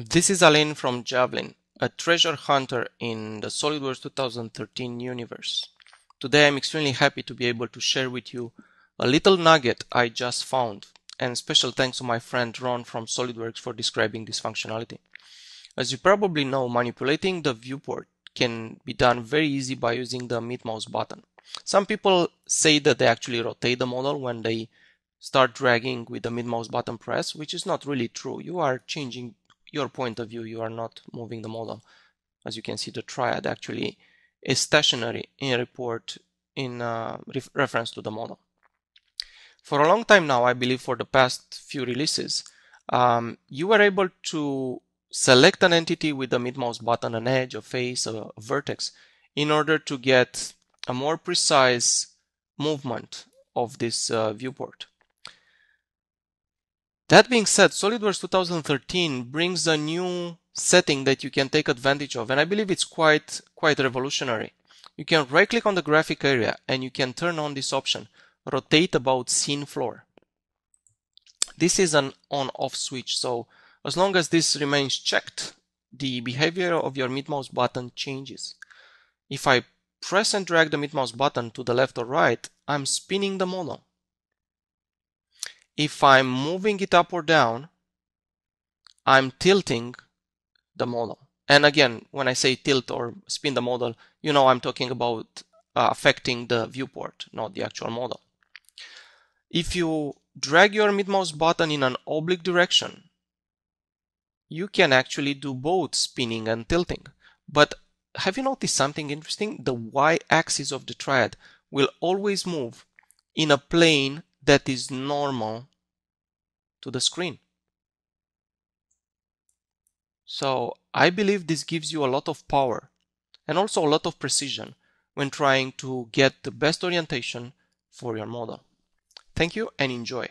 This is Alain from Javelin, a treasure hunter in the SOLIDWORKS 2013 universe. Today I'm extremely happy to be able to share with you a little nugget I just found and special thanks to my friend Ron from SOLIDWORKS for describing this functionality. As you probably know, manipulating the viewport can be done very easy by using the mid mouse button. Some people say that they actually rotate the model when they start dragging with the mid mouse button press, which is not really true. You are changing your point of view, you are not moving the model. As you can see, the triad actually is stationary in report in uh, ref reference to the model. For a long time now, I believe for the past few releases, um, you were able to select an entity with the mid mouse button, an edge, a face, a, a vertex, in order to get a more precise movement of this uh, viewport. That being said, SOLIDWORKS 2013 brings a new setting that you can take advantage of, and I believe it's quite, quite revolutionary. You can right click on the graphic area and you can turn on this option, rotate about scene floor. This is an on off switch, so as long as this remains checked, the behavior of your mid mouse button changes. If I press and drag the mid mouse button to the left or right, I'm spinning the model if I'm moving it up or down, I'm tilting the model. And again, when I say tilt or spin the model, you know I'm talking about uh, affecting the viewport, not the actual model. If you drag your mid mouse button in an oblique direction, you can actually do both spinning and tilting. But have you noticed something interesting? The y-axis of the triad will always move in a plane that is normal to the screen. So I believe this gives you a lot of power and also a lot of precision when trying to get the best orientation for your model. Thank you and enjoy.